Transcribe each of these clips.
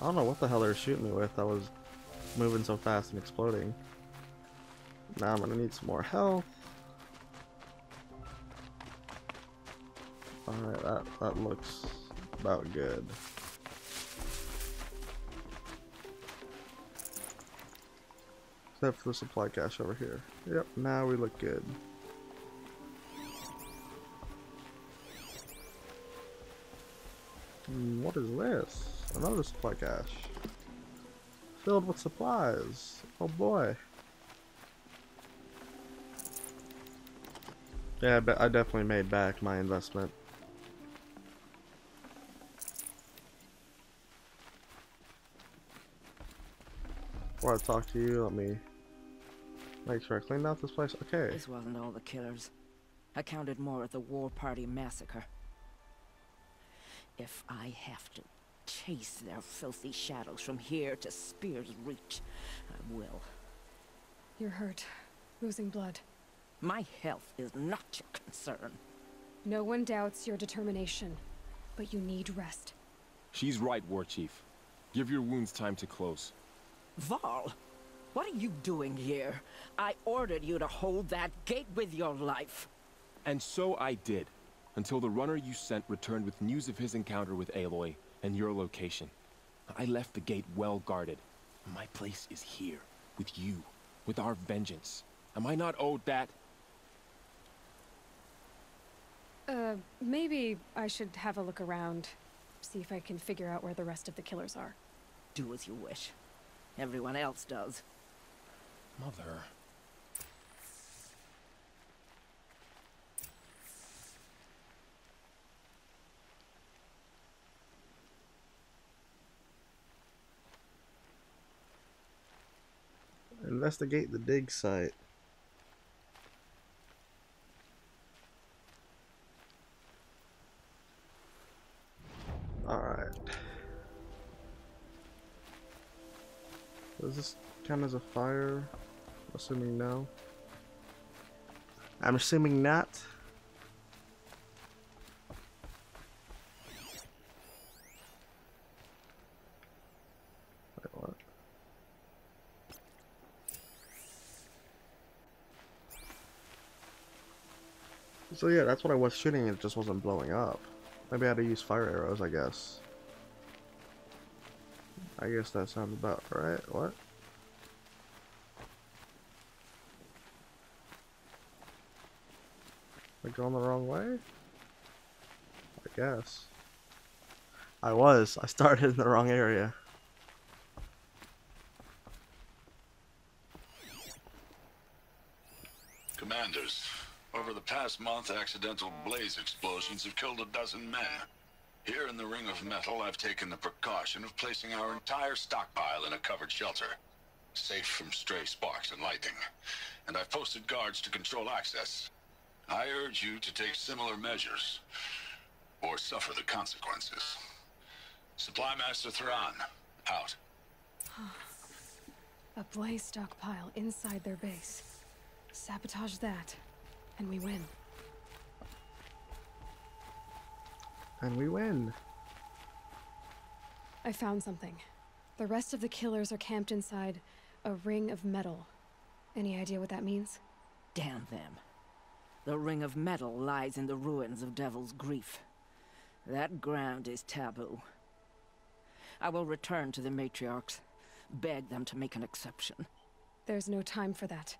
I don't know what the hell they're shooting me with. I was moving so fast and exploding. Now I'm gonna need some more health. Alright, that, that looks about good. Except for the supply cache over here. Yep, now we look good. Hmm, what is this? Another supply cache. Filled with supplies. Oh boy. Yeah, but I definitely made back my investment. Before I talk to you, let me make sure I cleaned out this place. Okay. This wasn't all the killers. I counted more at the War Party massacre. If I have to chase their filthy shadows from here to Spear's Reach, I will. You're hurt. Losing blood. My health is not your concern. No one doubts your determination, but you need rest. She's right, War Chief. Give your wounds time to close. Varl, what are you doing here? I ordered you to hold that gate with your life. And so I did, until the runner you sent returned with news of his encounter with Aloy and your location. I left the gate well guarded. My place is here, with you, with our vengeance. Am I not owed that? Uh, maybe I should have a look around. See if I can figure out where the rest of the killers are. Do as you wish. Everyone else does. Mother. Investigate the dig site. Alright. Does this count as a fire? I'm Assuming no. I'm assuming not. So yeah, that's what I was shooting, it just wasn't blowing up. Maybe I had to use fire arrows, I guess. I guess that sounds about right. What? Am I going the wrong way? I guess. I was. I started in the wrong area. Past month, accidental blaze explosions have killed a dozen men. Here in the Ring of Metal, I've taken the precaution of placing our entire stockpile in a covered shelter, safe from stray sparks and lightning. And I've posted guards to control access. I urge you to take similar measures, or suffer the consequences. Supply Master Thran, out. A blaze stockpile inside their base. Sabotage that, and we win. And we win. I found something. The rest of the killers are camped inside a ring of metal. Any idea what that means? Damn them. The Ring of Metal lies in the ruins of Devil's Grief. That ground is taboo. I will return to the matriarchs, beg them to make an exception. There's no time for that.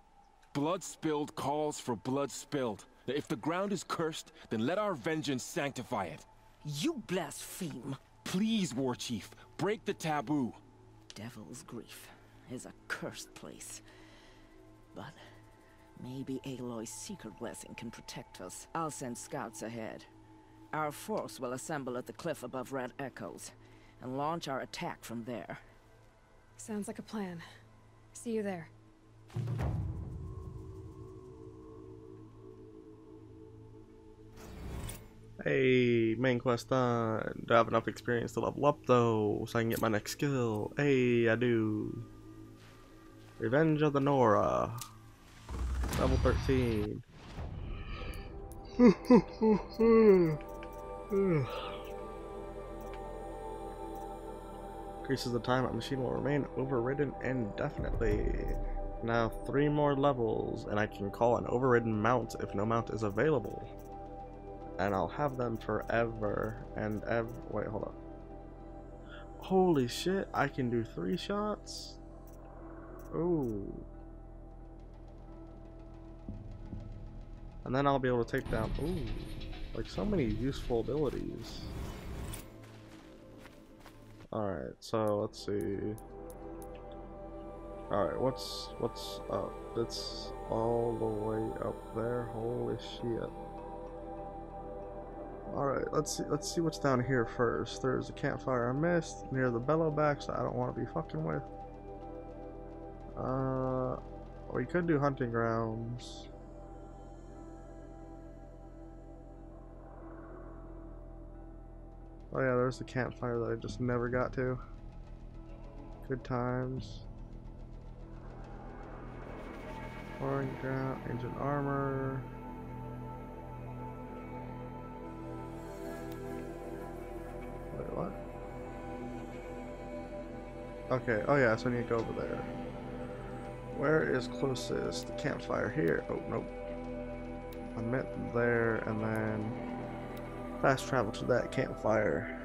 Blood spilled calls for blood spilled. If the ground is cursed, then let our vengeance sanctify it. You blaspheme! Please, War Chief, break the taboo. Devil's Grief is a cursed place. But maybe Aloy's secret blessing can protect us. I'll send scouts ahead. Our force will assemble at the cliff above Red Echoes, and launch our attack from there. Sounds like a plan. See you there. Hey, main quest done. Do I have enough experience to level up though, so I can get my next skill? Hey, I do. Revenge of the Nora. Level 13. Increases the time a machine will remain overridden indefinitely. Now three more levels, and I can call an overridden mount if no mount is available. And I'll have them forever and ever. Wait, hold up. Holy shit, I can do three shots? Ooh. And then I'll be able to take down. Ooh. Like so many useful abilities. Alright, so let's see. Alright, what's what's up? It's all the way up there. Holy shit. Alright, let's see let's see what's down here first. There's a campfire I missed near the bellow bellowbacks that I don't want to be fucking with. Uh we could do hunting grounds. Oh yeah, there's the campfire that I just never got to. Good times. Pouring ground, engine armor. Okay, oh yeah, so I need to go over there. Where is closest? The campfire here. Oh, nope. I meant there and then fast travel to that campfire.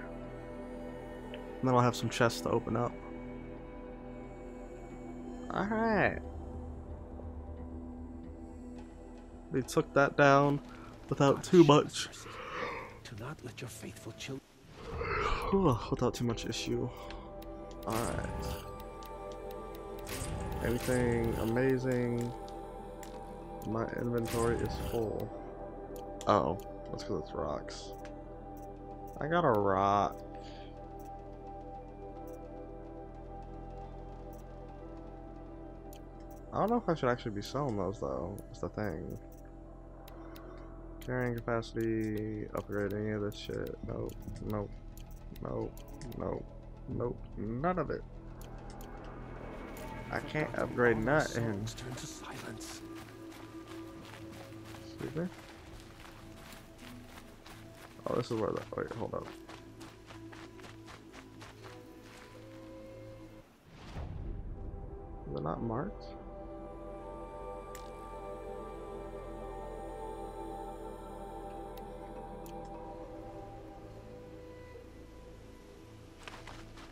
And then I'll have some chests to open up. Alright. They took that down without too much. Do not let your faithful children. without too much issue. Alright. Anything amazing? My inventory is full. Oh, that's because it's rocks. I got a rock. I don't know if I should actually be selling those though. That's the thing. Carrying capacity, upgrade any of this shit. Nope, nope, nope, nope, nope, none of it. I can't upgrade nothing. Turn silence. Me? Oh, this is where the. Wait, hold up. Is it not marked?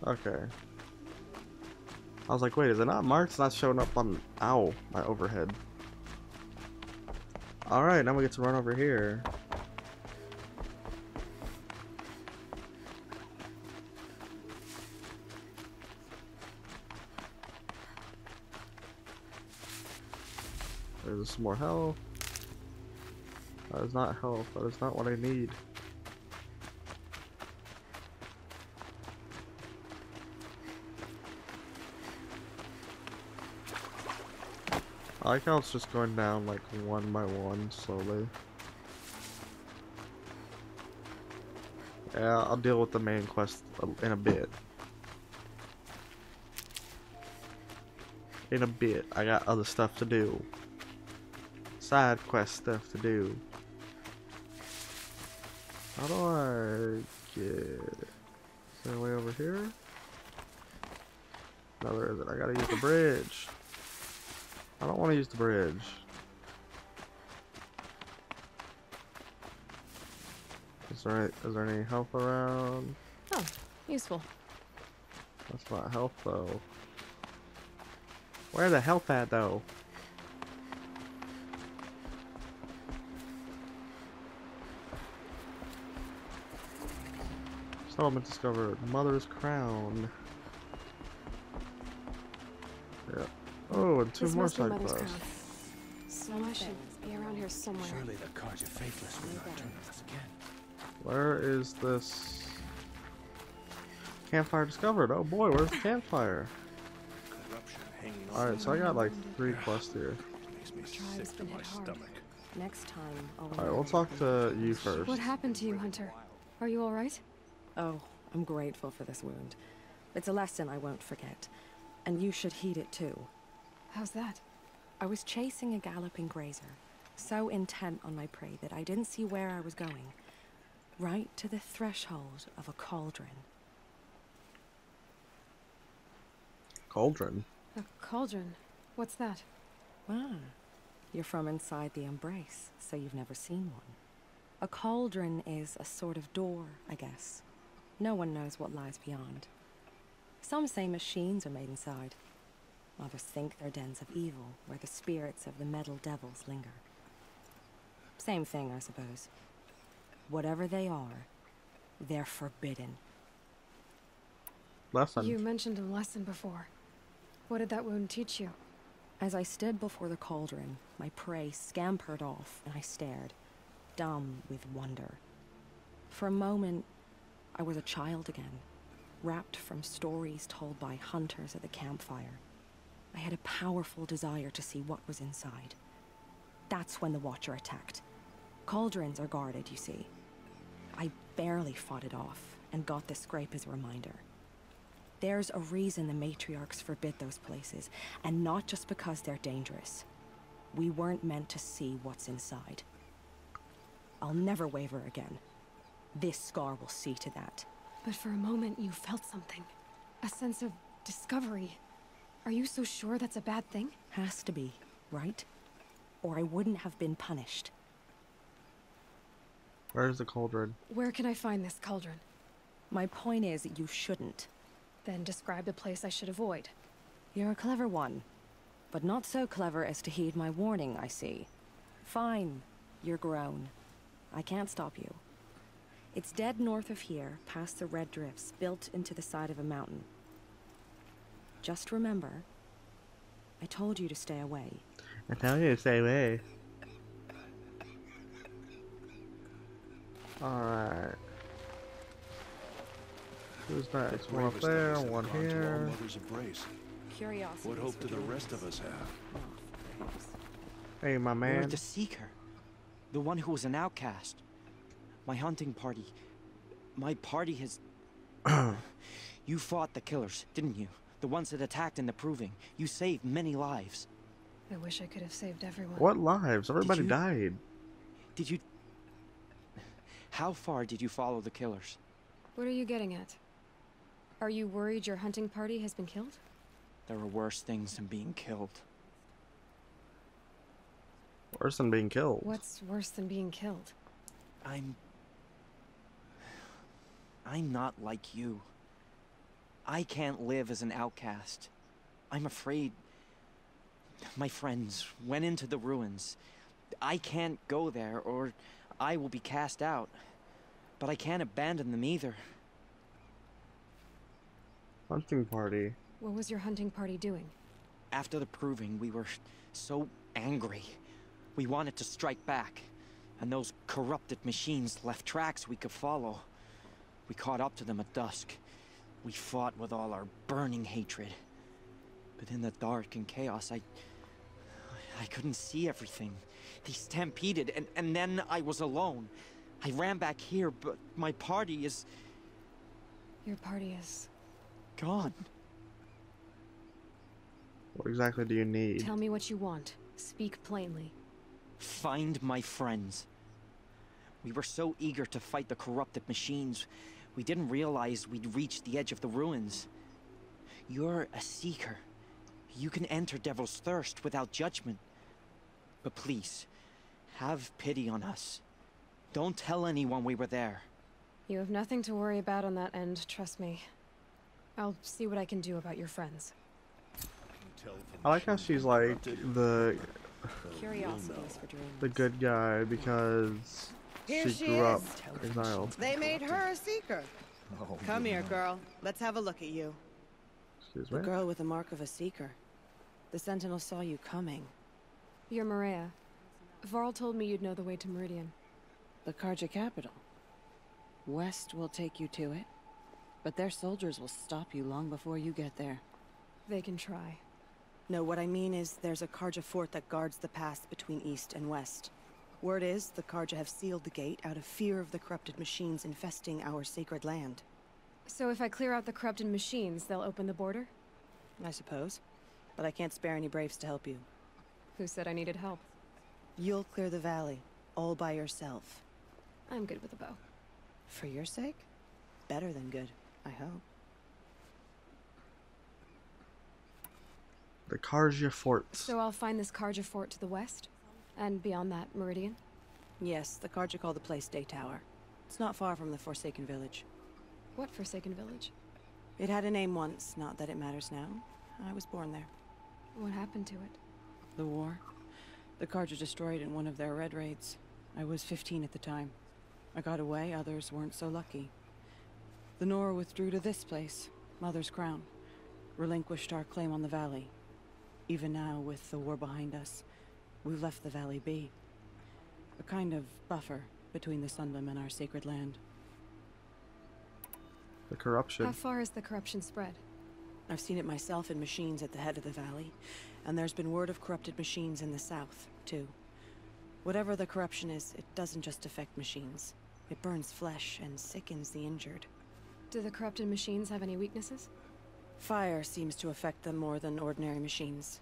Okay. I was like, wait, is it not marked? It's not showing up on. Ow, my overhead. Alright, now we get to run over here. There's some more health. That is not health. That is not what I need. I like how it's just going down like one by one slowly. Yeah, I'll deal with the main quest in a bit. In a bit, I got other stuff to do. Side quest stuff to do. How do I get... Is there a way over here? No, there isn't. I gotta use the bridge. I don't want to use the bridge. Is there, is there any health around? Oh, useful. That's not health though. Where the health at though? Settlement discovered. Mother's crown. Oh, and two This more side quests. crown. Someone should be around here somewhere. Surely the cards of faithless will not return with us again. Where is this campfire discovered? Oh boy, where's the campfire? Corruption hanging Alright, so I got like three quests here. makes me sick to my stomach. Next time, I'll Alright, we'll talk to you first. What happened to you, Hunter? Are you alright? Oh, I'm grateful for this wound. It's a lesson I won't forget. And you should heed it too. How's that? I was chasing a galloping grazer, so intent on my prey that I didn't see where I was going. Right to the threshold of a cauldron. Cauldron. A cauldron. What's that? Ah, you're from inside the Embrace, so you've never seen one. A cauldron is a sort of door, I guess. No one knows what lies beyond. Some say machines are made inside. Others think they're dens of evil, where the spirits of the metal devils linger. Same thing, I suppose. Whatever they are, they're forbidden. Lesson. You mentioned a lesson before. What did that wound teach you? As I stood before the cauldron, my prey scampered off, and I stared, dumb with wonder. For a moment, I was a child again, wrapped from stories told by hunters at the campfire. I had a powerful desire to see what was inside. That's when the Watcher attacked. Cauldrons are guarded, you see. I barely fought it off, and got the scrape as a reminder. There's a reason the matriarchs forbid those places, and not just because they're dangerous. We weren't meant to see what's inside. I'll never waver again. This scar will see to that. But for a moment, you felt something. A sense of discovery. Are you so sure that's a bad thing? Has to be, right? Or I wouldn't have been punished. Where's the cauldron? Where can I find this cauldron? My point is, you shouldn't. Then describe the place I should avoid. You're a clever one. But not so clever as to heed my warning, I see. Fine, you're grown. I can't stop you. It's dead north of here, past the red drifts, built into the side of a mountain. Just remember, I told you to stay away. I tell you to stay away. Alright. Who's next? One up there, one gone to all here. Curiosity. What is hope do the rest of us have? Hey, my You're man. the Seeker. The one who was an outcast. My hunting party. My party has... you fought the killers, didn't you? The ones that attacked in the Proving. You saved many lives. I wish I could have saved everyone. What lives? Everybody you- died. Did you... How far did you follow the killers? What are you getting at? Are you worried your hunting party has been killed? There are worse things than being killed. Worse than being killed. What's worse than being killed? I'm... I'm not like you. I can't live as an outcast. I'm afraid... My friends went into the ruins. I can't go there, or I will be cast out. But I can't abandon them either. Hunting party. What was your hunting party doing? After the proving, we were so angry. We wanted to strike back. And those corrupted machines left tracks we could follow. We caught up to them at dusk. We fought with all our burning hatred. But in the dark and chaos, I... I couldn't see everything. They stampeded, and, and then I was alone. I ran back here, but my party is Your party is. gone. What exactly do you need? Tell me what you want. Speak plainly. Find my friends. We were so eager to fight the corrupted machines, we didn't realize we'd reached the edge of the ruins. You're a seeker. You can enter Devil's Thirst without judgment. But please, have pity on us. Don't tell anyone we were there. You have nothing to worry about on that end, trust me. I'll see what I can do about your friends. I like how she's like the Curiosity is for dreamers. the good guy because Here she she grew up is. exiled. They made her a seeker. Oh, Come here, girl. Let's have a look at you. Excuse The me. girl with the mark of a seeker. The Sentinel saw you coming. You're Maria. Varl told me you'd know the way to Meridian. The Carja capital. West will take you to it. But their soldiers will stop you long before you get there. They can try. No, what I mean is there's a Carja fort that guards the pass between east and west. Word is, the Carja have sealed the gate out of fear of the corrupted machines infesting our sacred land. So if I clear out the corrupted machines, they'll open the border? I suppose. But I can't spare any braves to help you. Who said I needed help? You'll clear the valley, all by yourself. I'm good with a bow. For your sake? Better than good, I hope. The Carja Fort. So I'll find this Carja fort to the west? And beyond that, Meridian? Yes, the Carja call the place Day Tower. It's not far from the Forsaken Village. What Forsaken Village? It had a name once, not that it matters now. I was born there. What happened to it? The war. The Carja destroyed in one of their red raids. I was 15 at the time. I got away, others weren't so lucky. The Nora withdrew to this place, Mother's Crown. Relinquished our claim on the valley. Even now, with the war behind us, we've left the valley be. A kind of buffer between the Sundom and our sacred land. The corruption. How far has the corruption spread? I've seen it myself in machines at the head of the valley, and there's been word of corrupted machines in the south, too. Whatever the corruption is, it doesn't just affect machines. It burns flesh and sickens the injured. Do the corrupted machines have any weaknesses? Fire seems to affect them more than ordinary machines.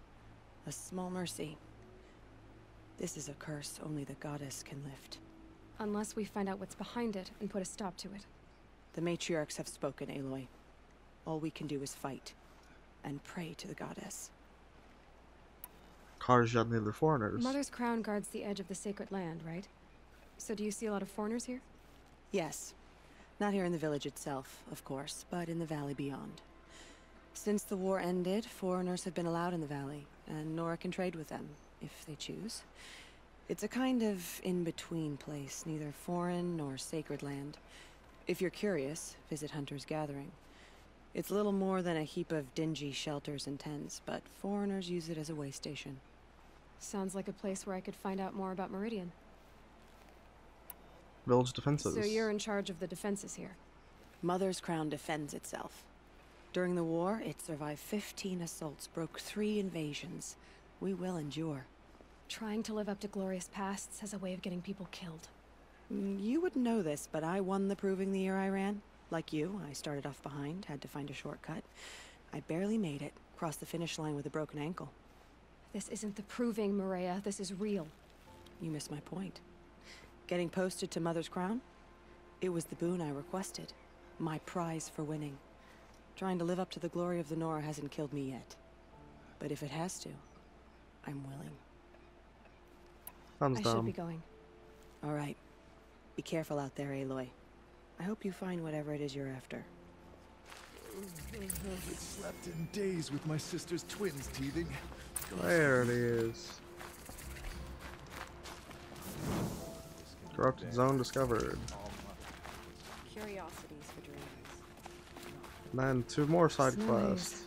A small mercy. This is a curse only the goddess can lift. Unless we find out what's behind it and put a stop to it. The matriarchs have spoken, Aloy. All we can do is fight. And pray to the goddess. Carja and the other foreigners. Mother's crown guards the edge of the sacred land, right? So do you see a lot of foreigners here? Yes. Not here in the village itself, of course, but in the valley beyond. Since the war ended, foreigners have been allowed in the valley, and Nora can trade with them, if they choose. It's a kind of in-between place, neither foreign nor sacred land. If you're curious, visit Hunter's Gathering. It's little more than a heap of dingy shelters and tents, but foreigners use it as a way station. Sounds like a place where I could find out more about Meridian. Village defenses. So you're in charge of the defenses here. Mother's Crown defends itself. During the war, it survived 15 assaults, broke three invasions. We will endure. Trying to live up to glorious pasts has a way of getting people killed. Mm, You wouldn't know this, but I won the proving the year I ran. Like you, I started off behind, had to find a shortcut. I barely made it, crossed the finish line with a broken ankle. This isn't the proving, Maria. This is real. You missed my point. Getting posted to Mother's Crown? It was the boon I requested. My prize for winning. Trying to live up to the glory of the Nora hasn't killed me yet. But if it has to, I'm willing. Sounds I dumb. should be going. All right. Be careful out there, Aloy. I hope you find whatever it is you're after. haven't slept in days with my sister's twins teething. There it is. Corrupted zone discovered. Curiosities for dreams. Then two more side Smoothies. quests.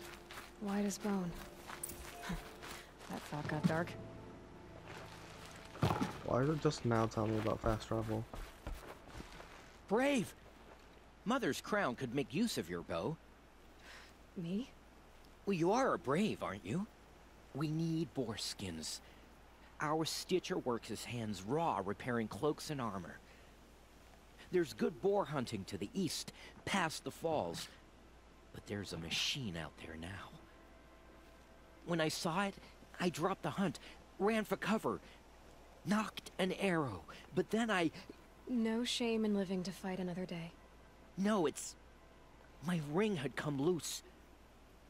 White as bone. that thought got dark. Why is it just now telling me about fast travel? Brave! Mother's crown could make use of your bow. Me? Well, you are a brave, aren't you? We need boar skins. Our Stitcher works his hands raw repairing cloaks and armor. There's good boar hunting to the east, past the falls. But there's a machine out there now. When I saw it, I dropped the hunt, ran for cover, nocked an arrow, but then I... No shame in living to fight another day. No, it's... My ring had come loose.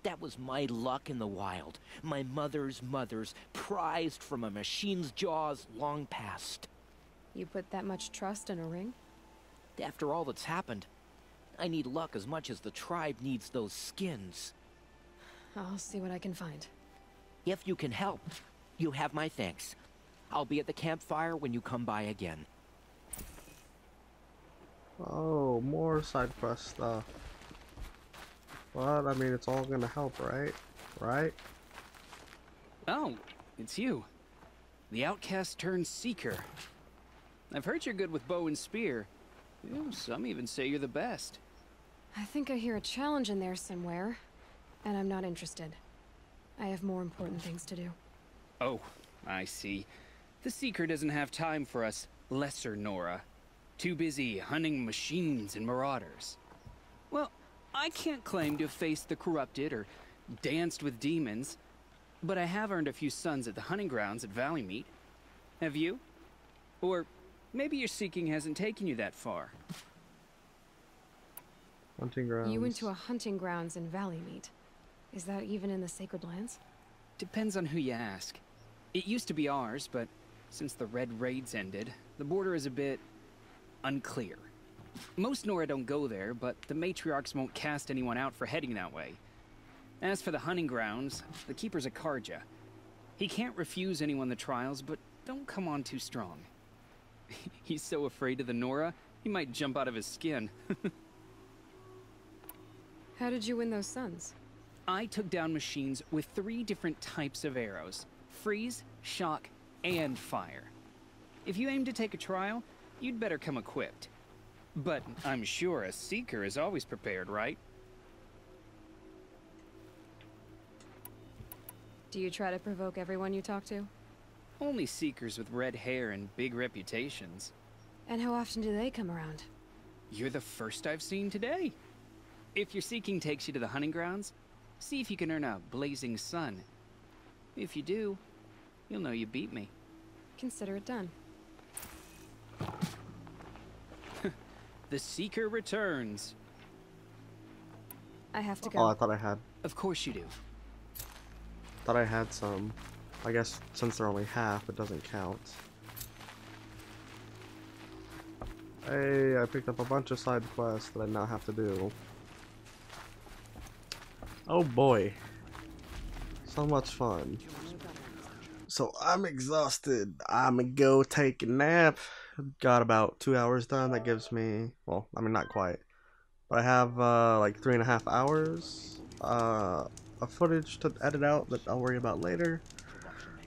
That was my luck in the wild. My mother's mother's, prized from a machine's jaws long past. You put that much trust in a ring? After all that's happened, I need luck as much as the tribe needs those skins. I'll see what I can find. If you can help, you have my thanks. I'll be at the campfire when you come by again. Oh, more side quest stuff. But I mean, it's all gonna help, right? Right? Oh, it's you. The outcast turned seeker. I've heard you're good with bow and spear. Ew, some even say you're the best. I think I hear a challenge in there somewhere, and I'm not interested. I have more important things to do. Oh, I see. The Seeker doesn't have time for us lesser Nora. Too busy hunting machines and marauders. Well, I can't claim to have faced the corrupted or danced with demons, but I have earned a few suns at the hunting grounds at Valleymeet. Have you? Or maybe your seeking hasn't taken you that far. Hunting grounds. You went to a hunting grounds in Valleymeet. Is that even in the Sacred Lands? Depends on who you ask. It used to be ours, but since the Red Raids ended, the border is a bit unclear. Most Nora don't go there, but the matriarchs won't cast anyone out for heading that way. As for the hunting grounds, the Keeper's a Carja. He can't refuse anyone the trials, but don't come on too strong. He's so afraid of the Nora, he might jump out of his skin. How did you win those suns? I took down machines with three different types of arrows. Freeze, shock, and fire. If you aim to take a trial, you'd better come equipped. But I'm sure a Seeker is always prepared, right? Do you try to provoke everyone you talk to? Only Seekers with red hair and big reputations. And how often do they come around? You're the first I've seen today. If your seeking takes you to the hunting grounds, see if you can earn a blazing sun. If you do, you'll know you beat me. Consider it done. The Seeker returns. I have to go. Oh, I thought I had. Of course you do. Thought I had some. I guess since they're only half, it doesn't count. Hey, I picked up a bunch of side quests that I now have to do. Oh boy. So much fun. So I'm exhausted. I'm gonna go take a nap. Got about two hours done. That gives me, well, I mean, not quite. But I have uh, like three and a half hours uh, of footage to edit out that I'll worry about later.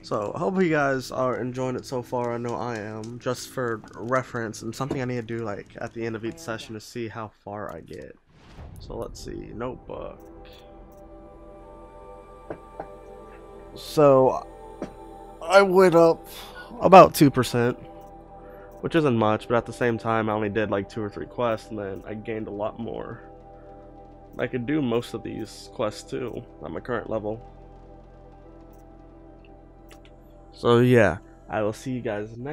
So, I hope you guys are enjoying it so far. I know I am. Just for reference and something I need to do like at the end of each session to see how far I get. So let's see. Notebook. So, I went up about 2%, which isn't much, but at the same time I only did like two or three quests and then I gained a lot more. I could do most of these quests too at my current level. So yeah, I will see you guys next